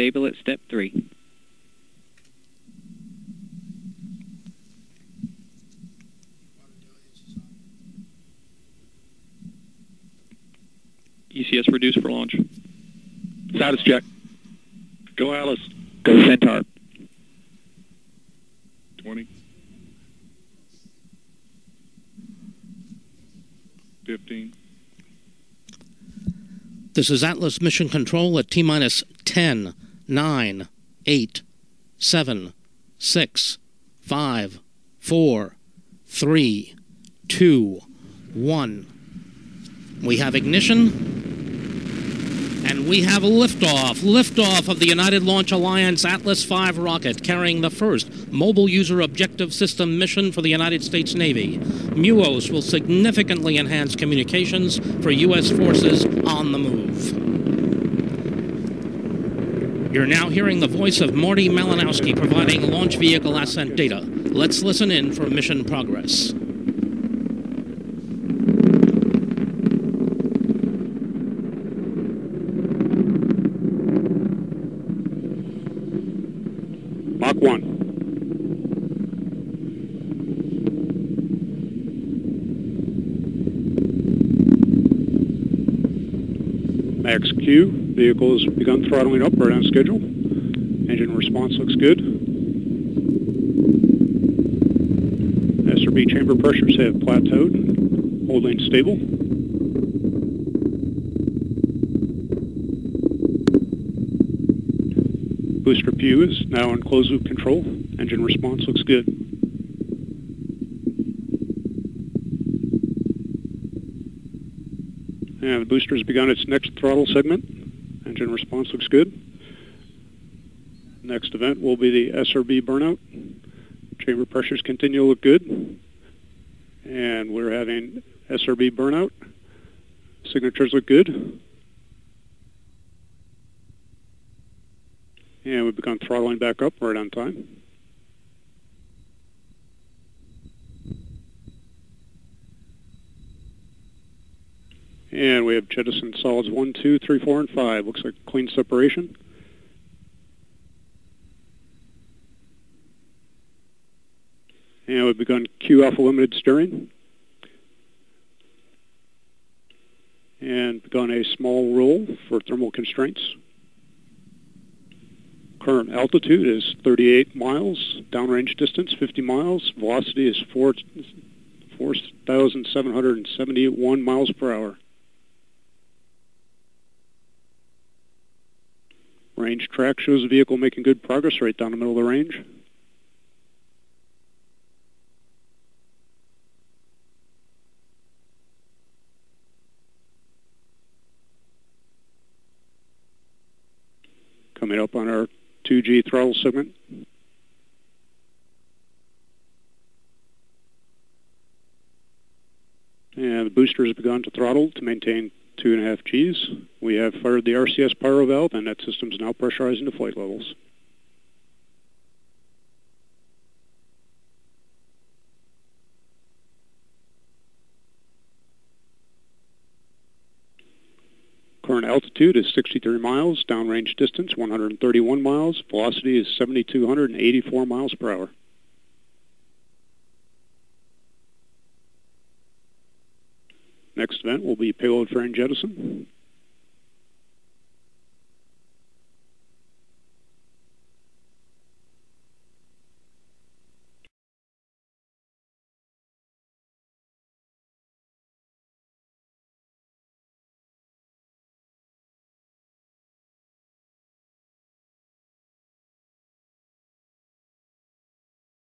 stable at step three. ECS reduced for launch. Status check. Go Atlas. Go Centaur. 20. 15. This is Atlas Mission Control at T minus 10, 9, 8, 7, 6, 5, 4, 3, 2, 1. We have ignition. And we have liftoff. Liftoff of the United Launch Alliance Atlas V rocket carrying the first mobile user objective system mission for the United States Navy. MUOS will significantly enhance communications for U.S. forces on the move. You're now hearing the voice of Marty Malinowski providing launch vehicle ascent data. Let's listen in for mission progress. Mach 1. Max Q, vehicle has begun throttling up right on schedule. Engine response looks good. SRB chamber pressures have plateaued, holding stable. Booster PU is now in closed loop control. Engine response looks good. And the booster has begun its next throttle segment. Engine response looks good. Next event will be the SRB burnout. Chamber pressures continue to look good. And we're having SRB burnout. Signatures look good. And we've begun throttling back up right on time. And we have jettison solids 1, 2, 3, 4, and 5. Looks like clean separation. And we've begun Q alpha limited steering. And begun a small roll for thermal constraints. Current altitude is 38 miles, downrange distance 50 miles, velocity is 4 4,771 miles per hour. Range track shows the vehicle making good progress right down the middle of the range. Coming up on our 2G throttle segment. And the booster has begun to throttle to maintain two and a half Gs. We have fired the RCS pyro valve and that system is now pressurizing to flight levels. Current altitude is 63 miles, downrange distance 131 miles, velocity is 7,284 miles per hour. Next event will be payload fairing jettison.